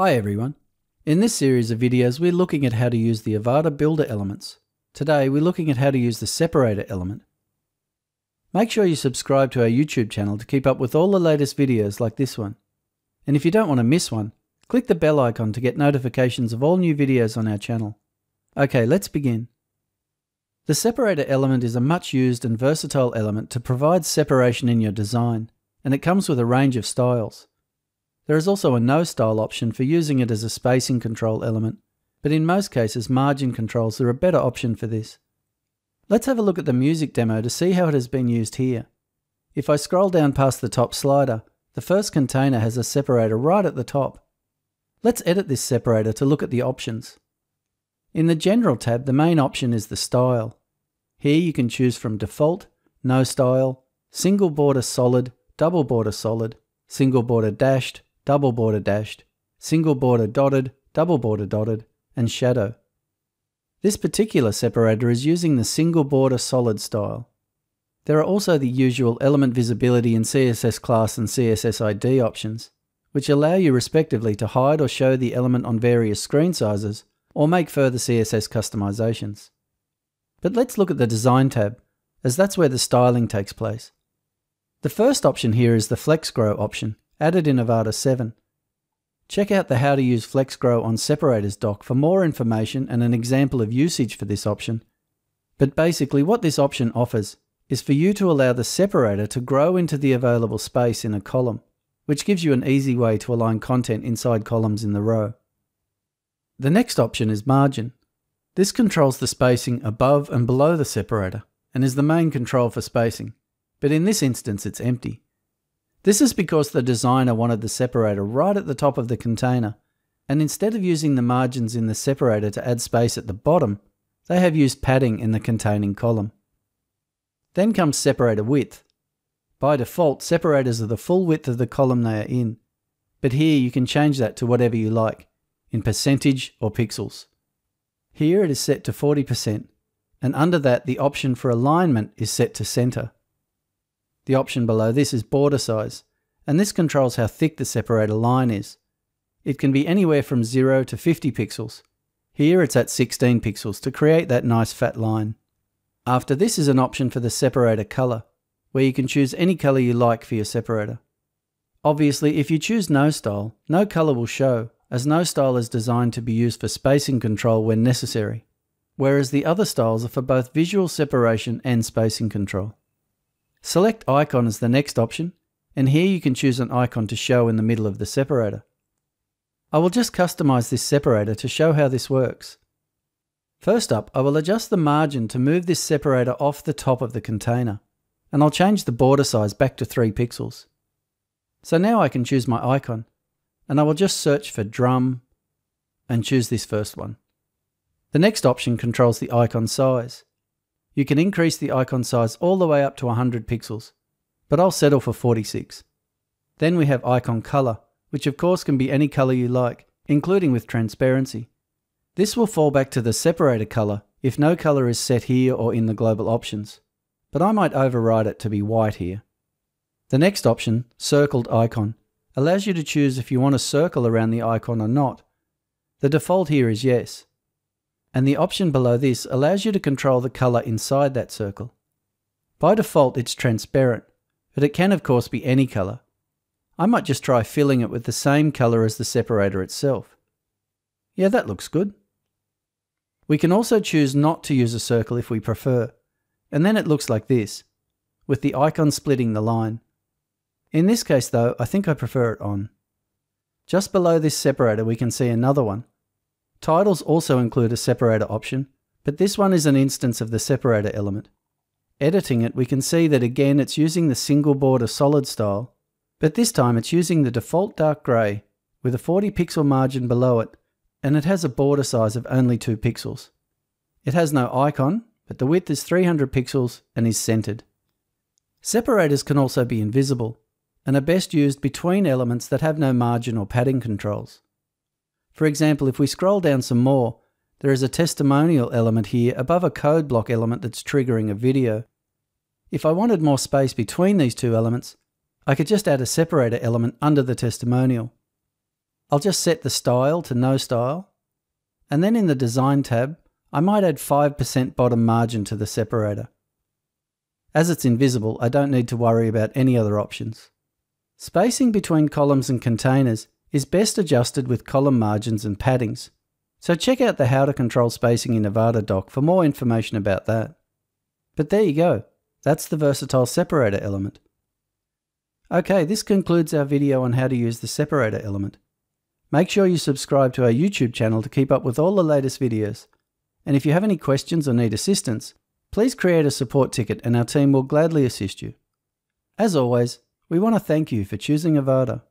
Hi everyone. In this series of videos we're looking at how to use the Avada Builder elements. Today we're looking at how to use the separator element. Make sure you subscribe to our YouTube channel to keep up with all the latest videos like this one. And if you don't want to miss one, click the bell icon to get notifications of all new videos on our channel. Okay, let's begin. The separator element is a much used and versatile element to provide separation in your design, and it comes with a range of styles. There is also a no style option for using it as a spacing control element, but in most cases margin controls are a better option for this. Let's have a look at the music demo to see how it has been used here. If I scroll down past the top slider, the first container has a separator right at the top. Let's edit this separator to look at the options. In the General tab, the main option is the style. Here you can choose from default, no style, single border solid, double border solid, single border dashed, double border dashed, single border dotted, double border dotted, and shadow. This particular separator is using the single border solid style. There are also the usual element visibility in CSS class and CSS ID options, which allow you respectively to hide or show the element on various screen sizes or make further CSS customizations. But let's look at the Design tab, as that's where the styling takes place. The first option here is the Flex Grow option, added in Avada 7. Check out the How to Use FlexGrow on Separators doc for more information and an example of usage for this option. But basically what this option offers is for you to allow the separator to grow into the available space in a column, which gives you an easy way to align content inside columns in the row. The next option is Margin. This controls the spacing above and below the separator and is the main control for spacing, but in this instance it's empty. This is because the designer wanted the separator right at the top of the container, and instead of using the margins in the separator to add space at the bottom, they have used padding in the containing column. Then comes separator width. By default, separators are the full width of the column they are in, but here you can change that to whatever you like, in percentage or pixels. Here it is set to 40%, and under that the option for alignment is set to center. The option below this is border size, and this controls how thick the separator line is. It can be anywhere from 0 to 50 pixels. Here it's at 16 pixels to create that nice fat line. After this is an option for the separator color, where you can choose any color you like for your separator. Obviously, if you choose no style, no color will show, as no style is designed to be used for spacing control when necessary, whereas the other styles are for both visual separation and spacing control. Select icon as the next option, and here you can choose an icon to show in the middle of the separator. I will just customize this separator to show how this works. First up, I will adjust the margin to move this separator off the top of the container, and I'll change the border size back to 3 pixels. So now I can choose my icon, and I will just search for drum and choose this first one. The next option controls the icon size. You can increase the icon size all the way up to 100 pixels, but I'll settle for 46. Then we have icon color, which of course can be any color you like, including with transparency. This will fall back to the separator color if no color is set here or in the global options, but I might override it to be white here. The next option, circled icon, allows you to choose if you want a circle around the icon or not. The default here is yes and the option below this allows you to control the color inside that circle. By default it's transparent, but it can of course be any color. I might just try filling it with the same color as the separator itself. Yeah, that looks good. We can also choose not to use a circle if we prefer, and then it looks like this, with the icon splitting the line. In this case though, I think I prefer it on. Just below this separator we can see another one, Titles also include a separator option, but this one is an instance of the separator element. Editing it, we can see that again it's using the single border solid style, but this time it's using the default dark grey with a 40 pixel margin below it, and it has a border size of only 2 pixels. It has no icon, but the width is 300 pixels and is centered. Separators can also be invisible, and are best used between elements that have no margin or padding controls. For example, if we scroll down some more, there is a testimonial element here above a code block element that's triggering a video. If I wanted more space between these two elements, I could just add a separator element under the testimonial. I'll just set the style to no style. And then in the design tab, I might add 5% bottom margin to the separator. As it's invisible, I don't need to worry about any other options. Spacing between columns and containers is best adjusted with column margins and paddings. So check out the How to Control Spacing in Avada doc for more information about that. But there you go. That's the versatile separator element. Okay, this concludes our video on how to use the separator element. Make sure you subscribe to our YouTube channel to keep up with all the latest videos. And if you have any questions or need assistance, please create a support ticket and our team will gladly assist you. As always, we want to thank you for choosing Avada.